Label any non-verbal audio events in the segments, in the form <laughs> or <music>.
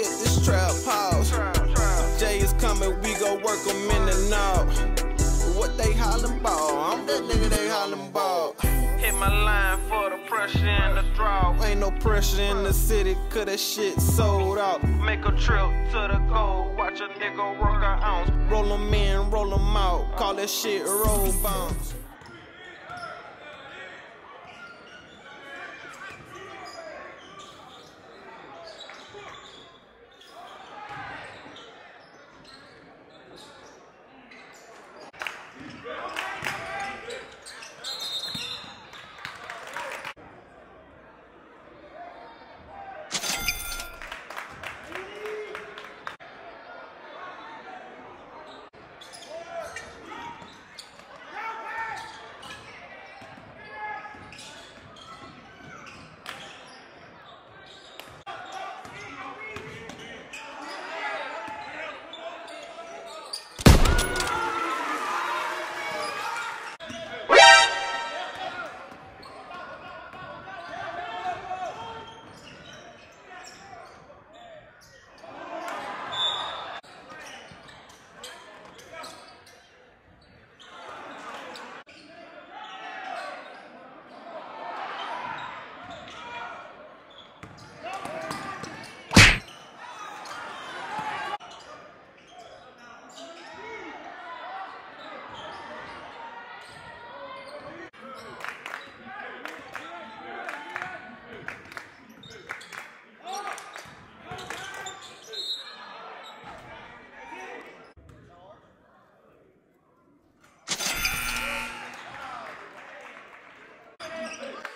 at this trap house. Jay is coming, we go work 'em in and out. What they hollin' about? I'm that nigga they hollin' about. Hit my line for the pressure and the drought. Ain't no pressure in the city, cause that shit sold out. Make a trip to the goal, watch a nigga work an ounce. Roll 'em in, roll 'em out, call that shit roll bounce. Amen. <laughs>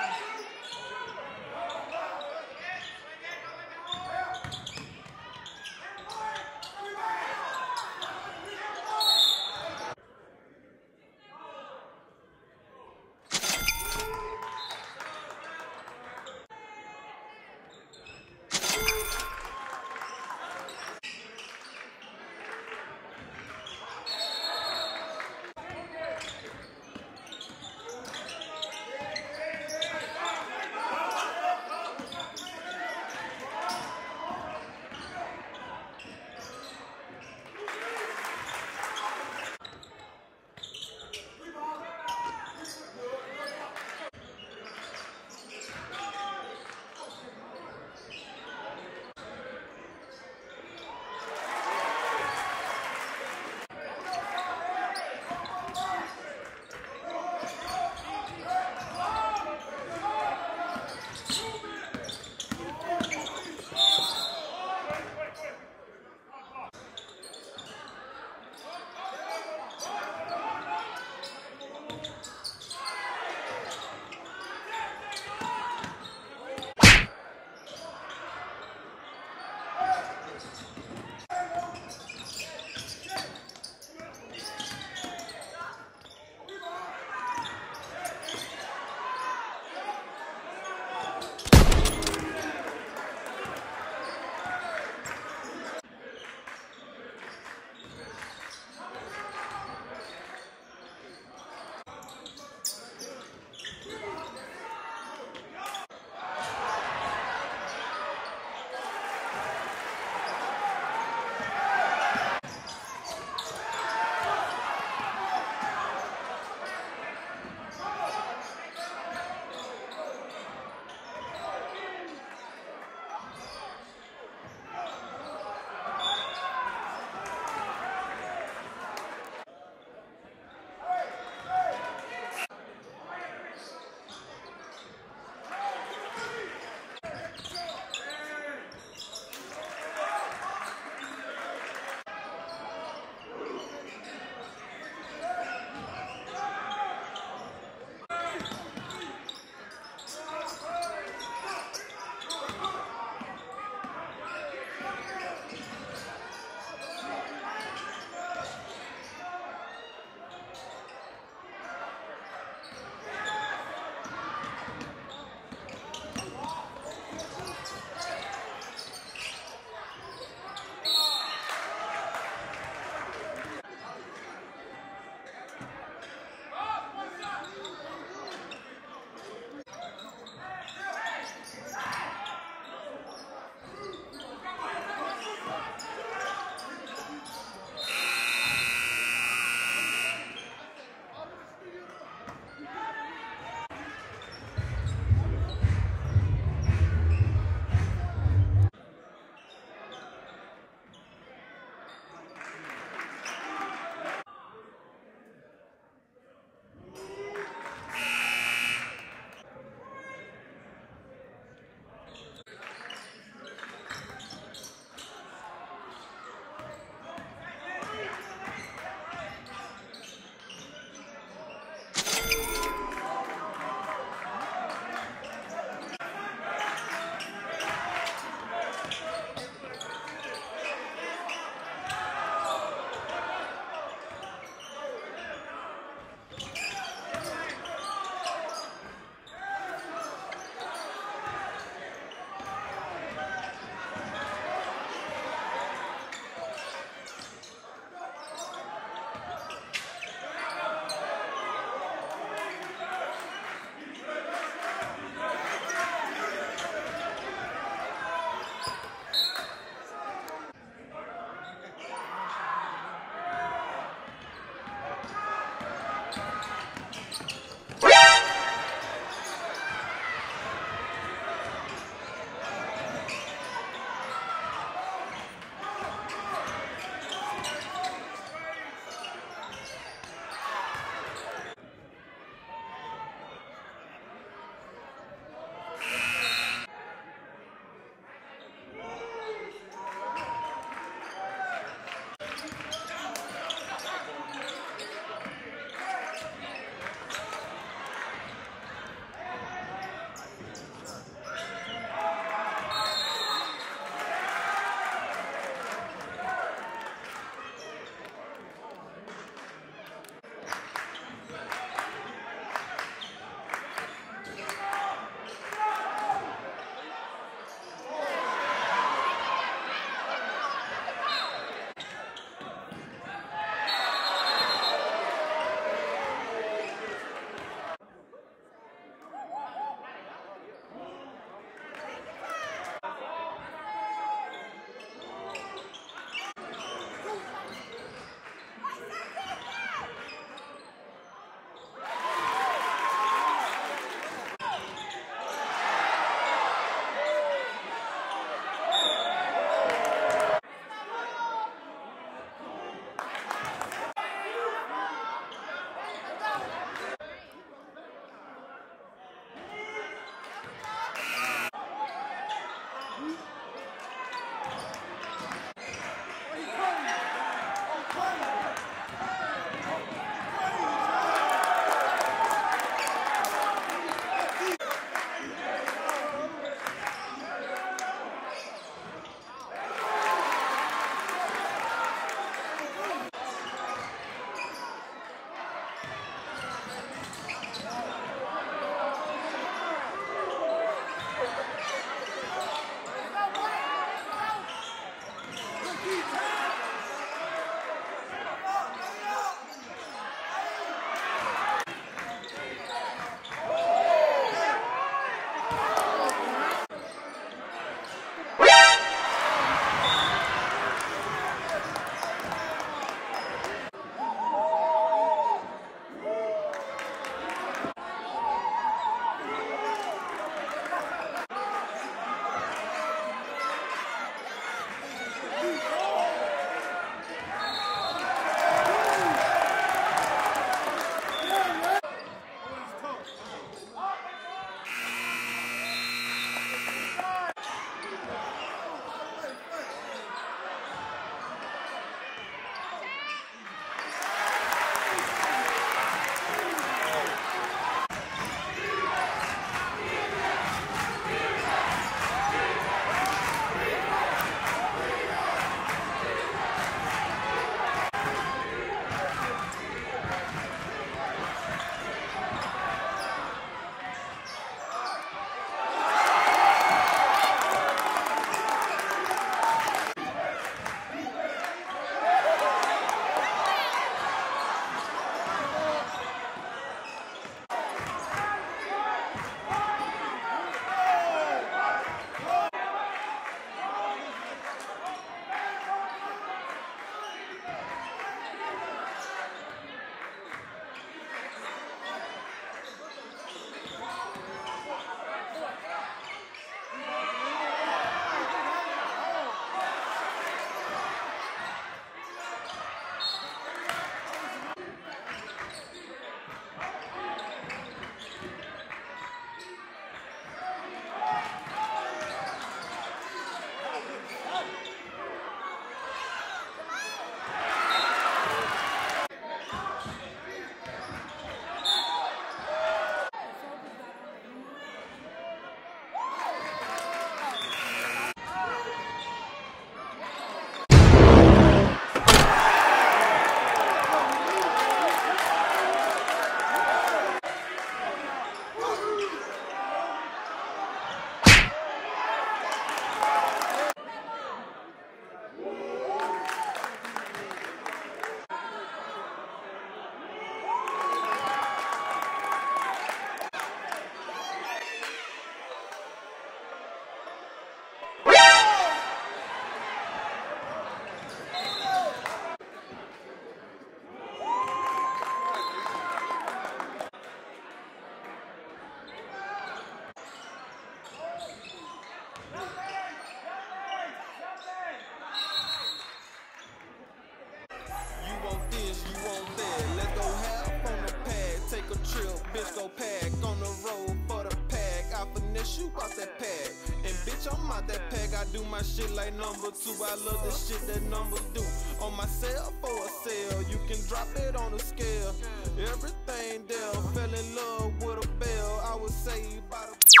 do my shit like number two. I love the shit that numbers do. On my cell for a sale, you can drop it on the scale. Everything there, fell in love with a bell. I was saved by the.